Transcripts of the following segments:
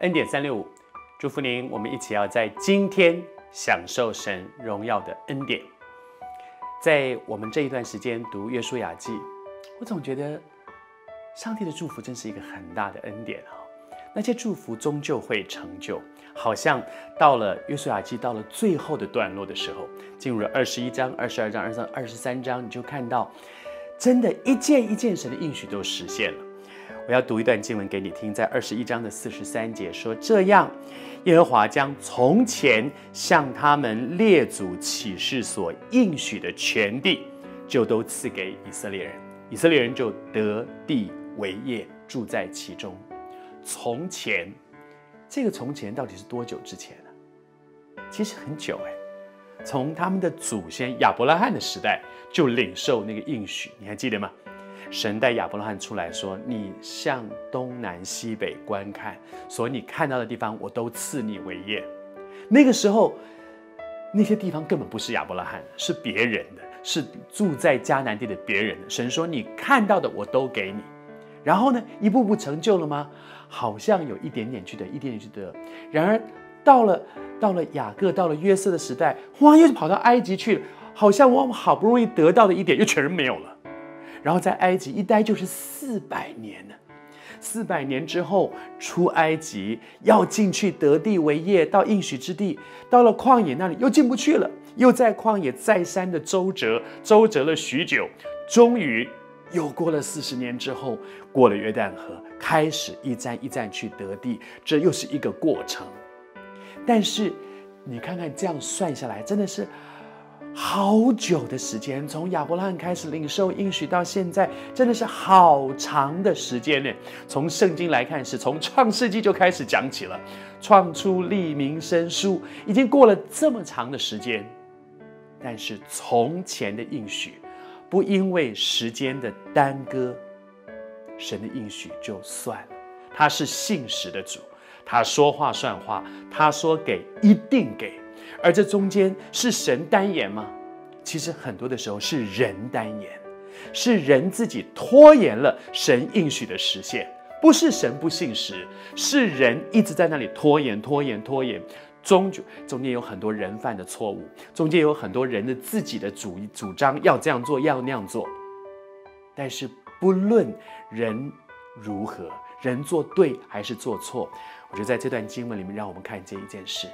恩典三六五，祝福您，我们一起要在今天享受神荣耀的恩典。在我们这一段时间读约书亚记，我总觉得上帝的祝福真是一个很大的恩典啊！那些祝福终究会成就，好像到了约书亚记到了最后的段落的时候，进入了二十一章、二十二章、二十二十三章，你就看到，真的一件一件神的应许都实现了。我要读一段经文给你听，在二十一章的四十三节说：“这样，耶和华将从前向他们列祖起誓所应许的全地，就都赐给以色列人，以色列人就得地为业，住在其中。从前，这个从前到底是多久之前呢？其实很久哎，从他们的祖先亚伯拉罕的时代就领受那个应许，你还记得吗？”神带亚伯拉罕出来说：“你向东南西北观看，所你看到的地方，我都赐你为业。”那个时候，那些地方根本不是亚伯拉罕，是别人的，是住在迦南地的别人的。神说：“你看到的，我都给你。”然后呢，一步步成就了吗？好像有一点点去的，一点点去的。然而，到了到了雅各，到了约瑟的时代，哇，又跑到埃及去了，好像我好不容易得到的一点，又全没有了。然后在埃及一待就是四百年呢，四百年之后出埃及要进去得地为业，到应许之地，到了旷野那里又进不去了，又在旷野再三的周折，周折了许久，终于又过了四十年之后，过了约旦河，开始一站一站去得地，这又是一个过程。但是你看看这样算下来，真的是。好久的时间，从亚伯拉罕开始领受应许到现在，真的是好长的时间呢。从圣经来看，是从创世纪就开始讲起了，创出立民生书，已经过了这么长的时间。但是从前的应许，不因为时间的耽搁，神的应许就算了。他是信实的主，他说话算话，他说给一定给。而这中间是神单言吗？其实很多的时候是人单言，是人自己拖延了神应许的实现，不是神不信实，是人一直在那里拖延、拖延、拖延。中中间有很多人犯的错误，中间有很多人的自己的主主张要这样做，要那样做。但是不论人如何，人做对还是做错，我觉得在这段经文里面，让我们看见一件事。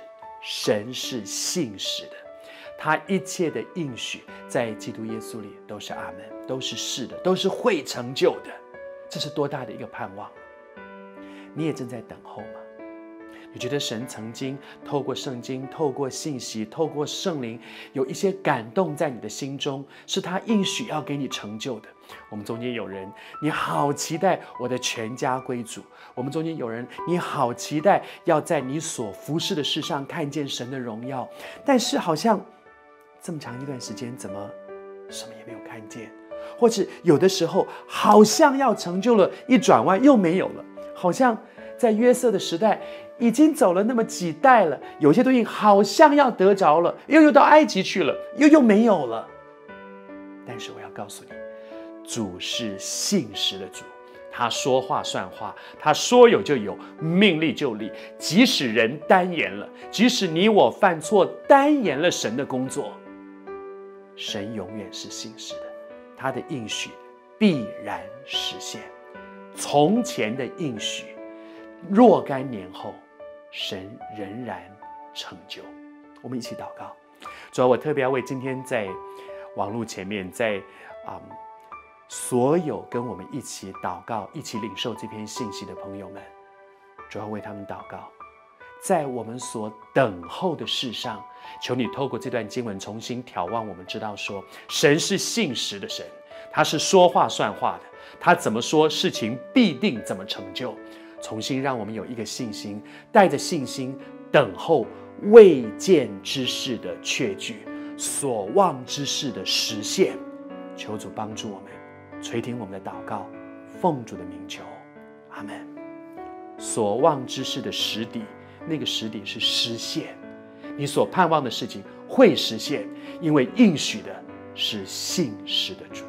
神是信实的，他一切的应许在基督耶稣里都是阿门，都是是的，都是会成就的。这是多大的一个盼望！你也正在等候吗？你觉得神曾经透过圣经、透过信息、透过圣灵，有一些感动在你的心中，是他应许要给你成就的。我们中间有人，你好期待我的全家归主；我们中间有人，你好期待要在你所服侍的事上看见神的荣耀，但是好像这么长一段时间，怎么什么也没有看见？或者有的时候好像要成就了，一转弯又没有了，好像在约瑟的时代。已经走了那么几代了，有些东西好像要得着了，又又到埃及去了，又又没有了。但是我要告诉你，主是信实的主，他说话算话，他说有就有，命立就立。即使人单言了，即使你我犯错单言了神的工作，神永远是信实的，他的应许必然实现。从前的应许，若干年后。神仍然成就，我们一起祷告。主要我特别要为今天在网络前面，在啊所有跟我们一起祷告、一起领受这篇信息的朋友们，主要为他们祷告。在我们所等候的事上，求你透过这段经文重新眺望，我们知道说，神是信实的神，他是说话算话的，他怎么说事情必定怎么成就。重新让我们有一个信心，带着信心等候未见之事的确据，所望之事的实现。求主帮助我们，垂听我们的祷告，奉主的名求，阿门。所望之事的实底，那个实底是实现，你所盼望的事情会实现，因为应许的是信实的主。